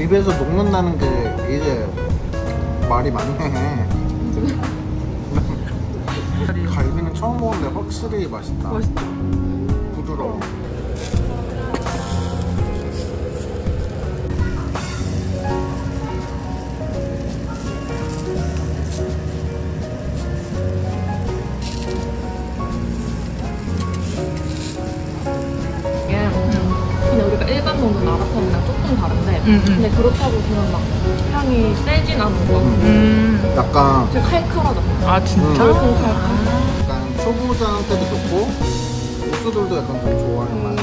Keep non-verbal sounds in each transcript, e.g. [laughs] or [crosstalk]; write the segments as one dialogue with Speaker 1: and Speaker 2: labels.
Speaker 1: 입에서 녹는다는 게 이제 말이 많네. [laughs] 갈비는 처음 먹었는데 확실히 맛있다.
Speaker 2: 맛있다.
Speaker 1: 부드러워.
Speaker 2: 일반 먹는 마라탕이랑 조금 다른데
Speaker 3: 음, 음.
Speaker 2: 근데 그렇다고 저는 막 향이 세진 않은 거 같고
Speaker 3: 음.
Speaker 1: 약간
Speaker 2: 되게 칼칼하다.
Speaker 3: 아 진짜?
Speaker 2: 얼큰 칼칼.
Speaker 1: 약간 초보자한테도 좋고 고수들도 약간 좀 좋아할 맛.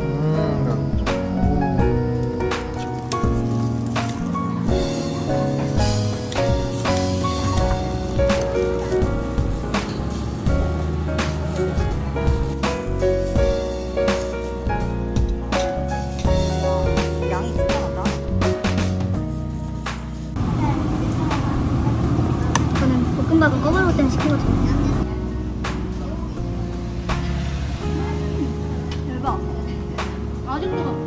Speaker 1: 음,
Speaker 4: 아직도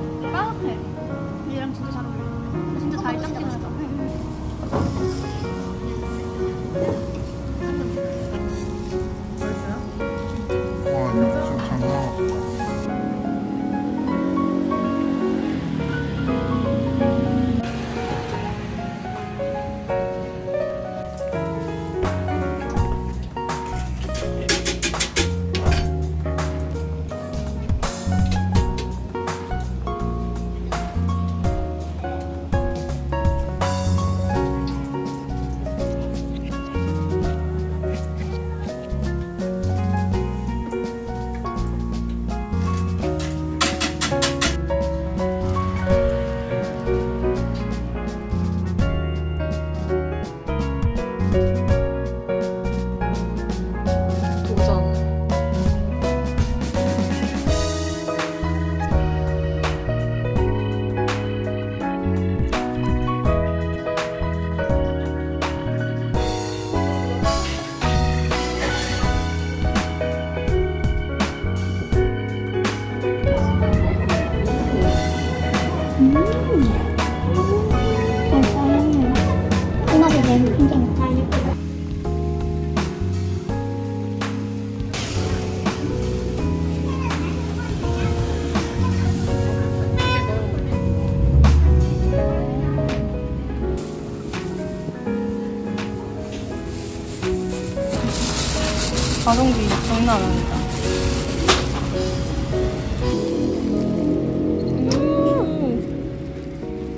Speaker 3: 가성비 장난 아니다.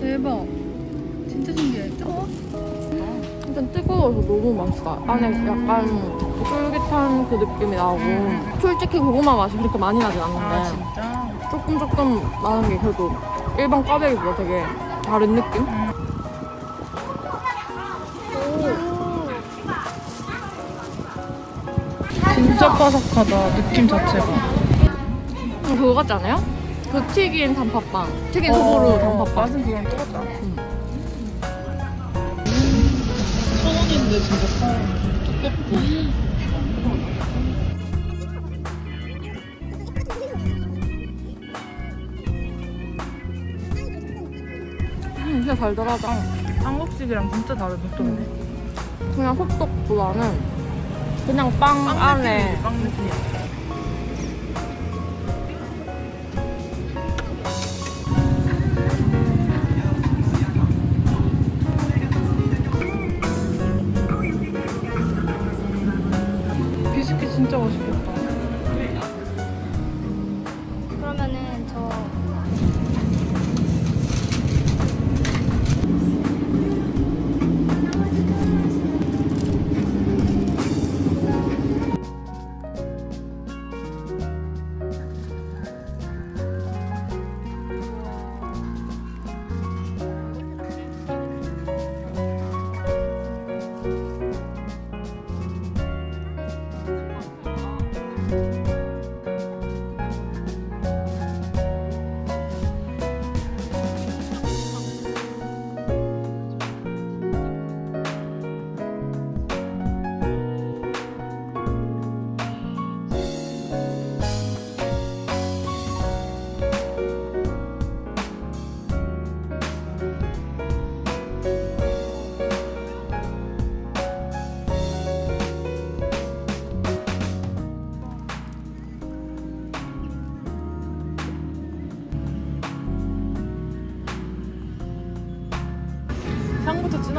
Speaker 3: 대박. 진짜 신기해. 뜨거워?
Speaker 2: 일단 뜨거워서 너무 맛있다. 안에 약간 쫄깃한 그 느낌이 나고 솔직히 고구마 맛이 그렇게 많이 나진 않는데
Speaker 3: 아 진짜?
Speaker 2: 조금 조금 나는 게 그래도 일반 꽈배기보다 되게 다른 느낌?
Speaker 3: 진짜 바삭하다. 느낌 자체가.
Speaker 2: 음, 그거 같지 않아요? 그 튀긴 단팥빵 튀긴 소보루 단팥빵
Speaker 3: 맛은 그거랑 똑같다.
Speaker 2: 음.
Speaker 3: 천 원인데 진짜 싸. 두껍고.
Speaker 2: 음, 진짜 달달하다
Speaker 3: 한국식이랑 진짜 다른 느낌이네.
Speaker 2: 그냥 호떡보다는 그냥 빵, 안에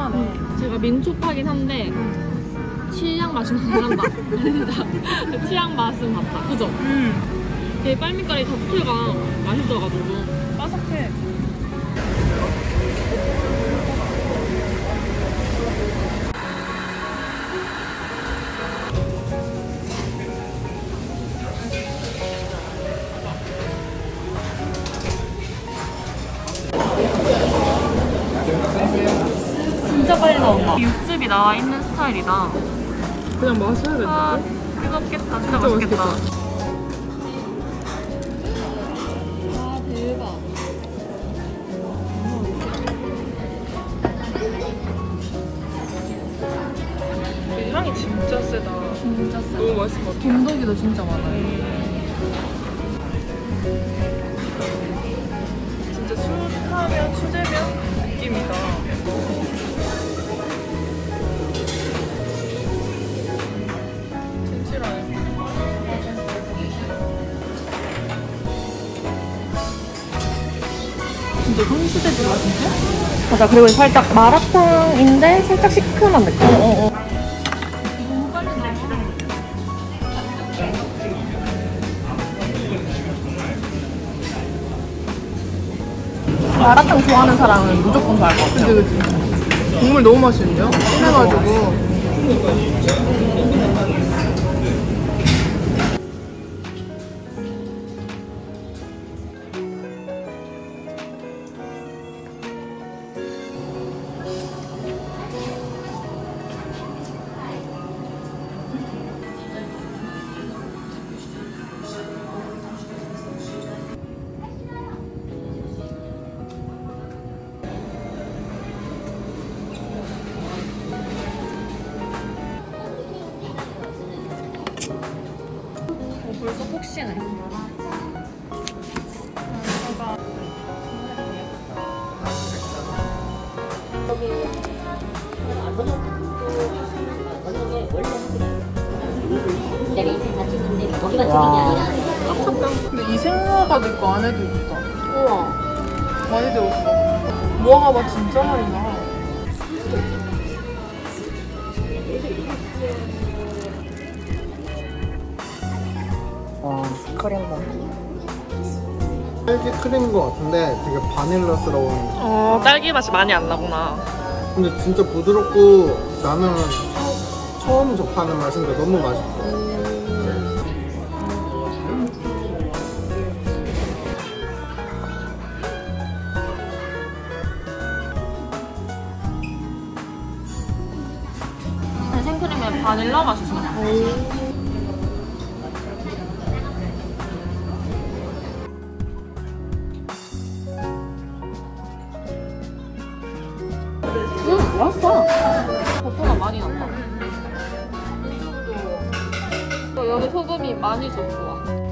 Speaker 2: 뭔가 민초파긴 한데 치약 맛은 안 난다. 아니다. 치약 맛은 맞다. 그죠?
Speaker 3: 음.
Speaker 2: 되게 빨미가리 자체가 맛있어가지고.
Speaker 3: 바삭해.
Speaker 2: 빨리 나온다. 육즙이 나와 있는 스타일이다.
Speaker 3: 그냥 마셔야겠는데?
Speaker 2: 아, 뜨겁겠다. 진짜 맛있겠다. 아, 대박.
Speaker 3: 이 향이 진짜 세다.
Speaker 2: 진짜 세.
Speaker 3: 너무 맛있을 것 같아.
Speaker 2: 김도기도 진짜 많아요.
Speaker 3: 진짜 수타면 수제면 느낌이다.
Speaker 2: 진짜 손수제비 맛인데? 맞아. 그리고 살짝 마라탕인데 살짝 시큼한 느낌. 어, 어, 어. 마라탕 좋아하는 사람은 무조건 좋아할 것 같아요.
Speaker 3: 그치, 그치. 국물 너무 맛있는데요? 진해가지고.
Speaker 2: 벌써 폭신해.
Speaker 3: 근데 이 생화가 있고 안에도 있다.
Speaker 2: 우와.
Speaker 3: 많이 들었어. 무화과맛 진짜 많이 나.
Speaker 1: 딸기 크림인 것 같은데 되게 바닐라스러운
Speaker 3: 어, 딸기 맛이 많이 안 나구나.
Speaker 1: 근데 진짜 부드럽고 나는 처- 처음 접하는 맛인데 너무 맛있어
Speaker 2: 생크림에 바닐라 맛이 나. 음, 맛있어. 버터가 많이 난다. 또 여기 소금이 많이 좀 좋아.